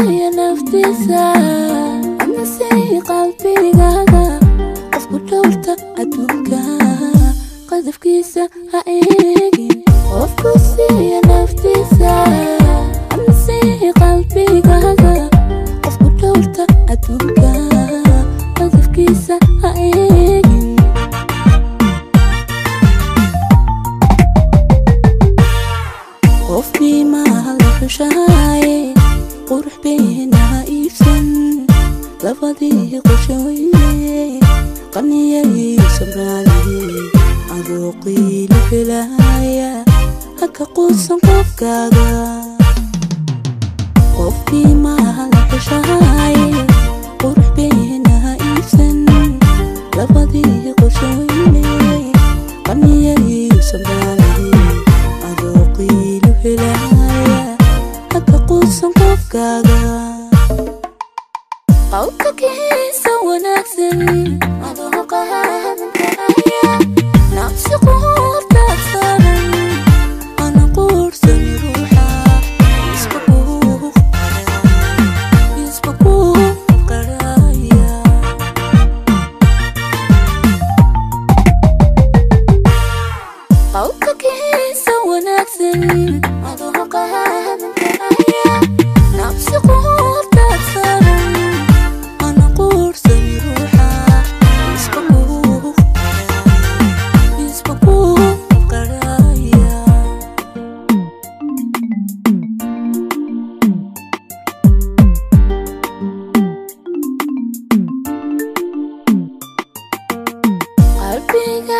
يا نفسيسا أنا سي قلبي قاقا قفكو دورتا عدوكا قذف كيسا هايجي قفكو سي يا نفسيسا أنا سي قلبي قاقا قفكو دورتا عدوكا قذف كيسا هايجي قفني ما هالحشاش qosha weyne qaniyay samraaliye adoo qiilo helaya haka quusan qofkaaga qofkii maaha la xushaaye qurux qawlka kiisa wanaagsan adoo qahanaya nafsi quurtaad saaran ana quursan ruuxa isba kuu isba kuu qaraya qawlka kiisa wanaagsan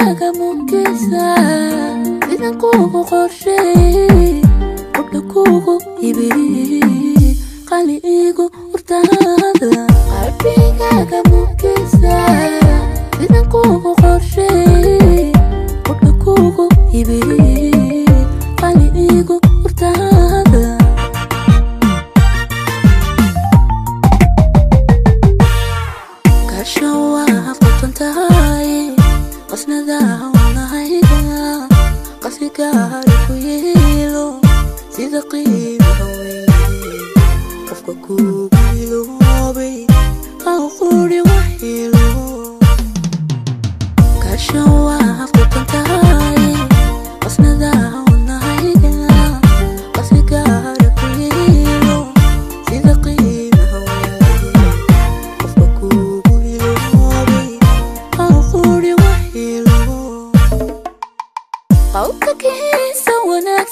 isaga mugkiisa idankuugu qorsheey qudha kuugu hibiri qali iigu hurtaada qalbigaaga mugkiisa idankuugu qorsheey qudha kuugu hibiri qali iigu hurtaada kashawaha qutuntahay qasnada wanahayga qasigaari ku yeelo sida qiimaha weyne qofka kuugu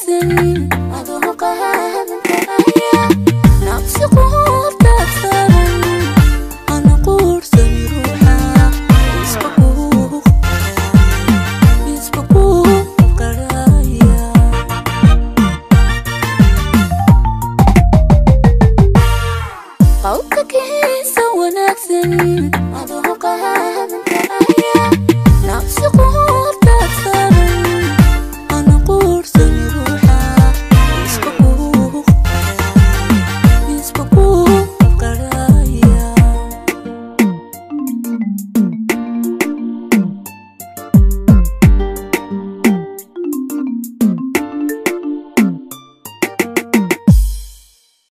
حزن أضرقها من كراهية نفسي قهور تأثرا أنا قرص روحها يسبقوه يسبقوه كراهية قوتك هي سوى نفسا أضرقها من